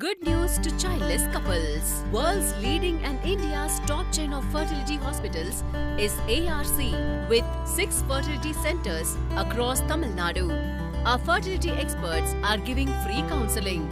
Good news to childless couples. World's leading and India's top chain of fertility hospitals is ARC with six fertility centers across Tamil Nadu. Our fertility experts are giving free counseling.